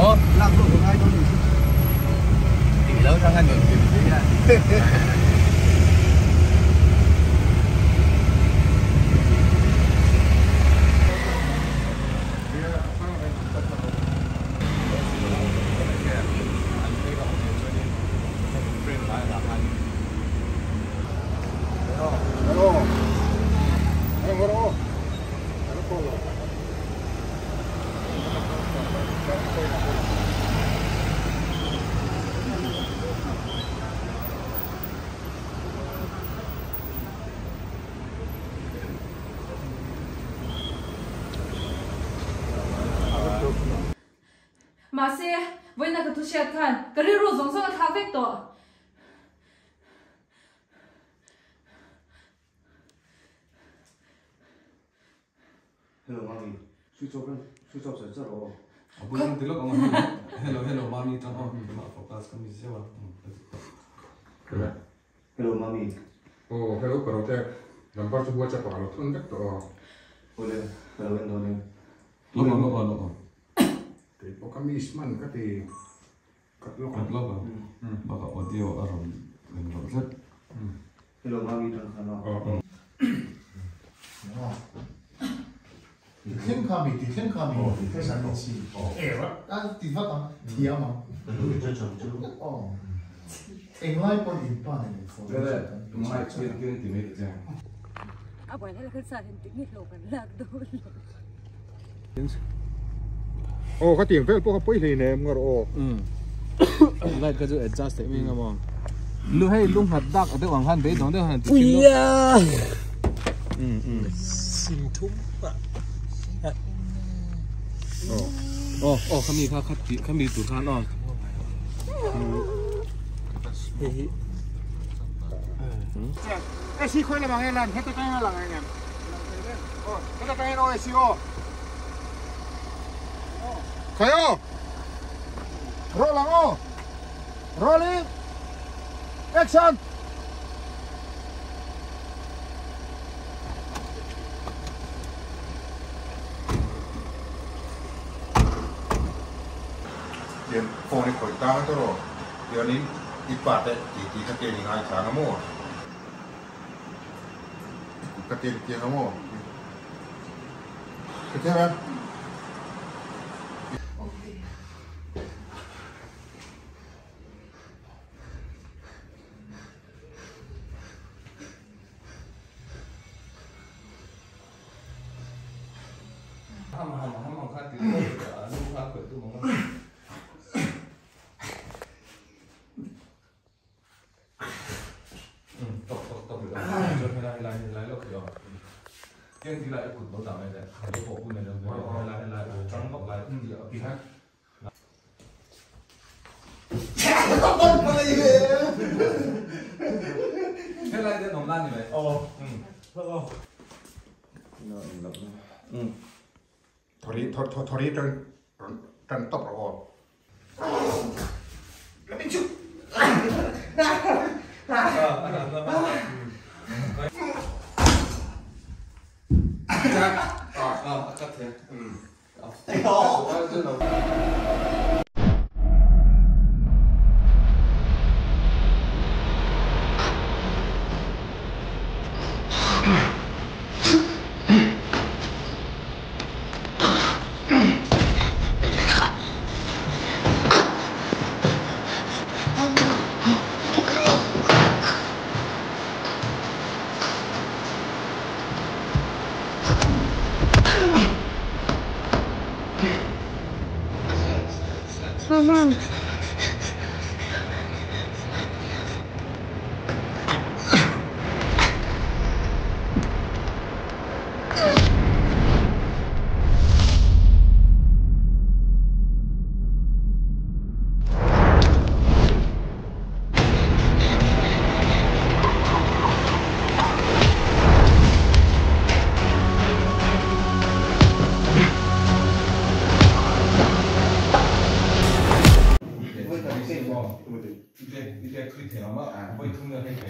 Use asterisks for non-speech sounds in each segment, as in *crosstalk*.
어? làm ruộng của ai thôi thì lớn sang anh được tìm thấy ra Hello. Hey, hello. Hello. 마세 왜나 그 도시야 칸 그리로 정성을 다 팩도 헬로 마미 수첩은 수첩 절자로 무슨 들어 가만 헬로 헬로 마미 잠깐 포커스 좀 해줘 그래 헬로 마미 어 헬로 그런데 남바 수고자 바로 톤백도 원래 그러면 너는 너너너너 Kay po kami isman kati katlo ka. Katlo ba? Hmm. hmm. Baka audio aron ng kapsat. Hmm. Hello, mami lang ano. Oo. Hmm. Tiyan kami, tiyan kami. Oh, tiyan sa mitsi. Oh. Eh, wak? Ah, tiyan ka. Tiyan mo. Oh. Eh, ngay po din pa na yun. Kaya, tumay, tiyan tiyan timid dyan. Abo, ah, nalakad sa akin, tignan lo ka, lagdo. *laughs* Yes. bởi thế là cái sản tính nhiệt lộ gần lạc đôi oh, ka tiang fel po ka poi le ne ngar oh, lại cái chỗ adjust thế mình ngon lu hay lung hạt đặc ở đây hoàng han đấy đó đây hẳn Ui da ừ ừ Xin thúng ạ ồ ồ khami kha khát khami tụt khan on ê xí khơi là bằng cái lần hết cái cái là anh em 어 cái cái nó xí ô 가요 롤랑오 Fail. Rolling on. Rolling. Action. Tiền phone này khỏi cao cho rồi. Giờ nín. อีกปาดเลยจีจีกระเตียนนายฉานโมกระเตียนเตียนโมเข้าใจไหม khat ko tu mong. Ừ, rồi. Cho hay lại lại lại lo kìa. Kien ti lại cụt lo ta này đấy. Lo bộ kun này đâu. Lại lại lại trắng bọc lại cũng gì ở kia khác. Thế lại đến nồng lan như vậy. Ồ. Ừ. thôi đi, thôi đi, trần trần tộc rồi hồn lấy mình chụp Ờ, cắt dạ. ờ, ờ, thế. Ừ. Đó. 嗯哼。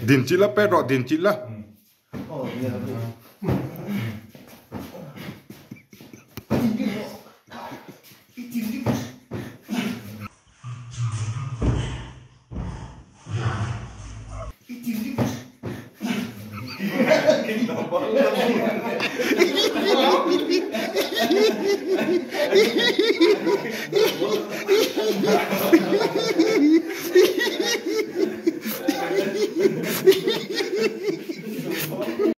điểm chỉ là bé rõ điểm chỉ là Hãy *laughs* subscribe cho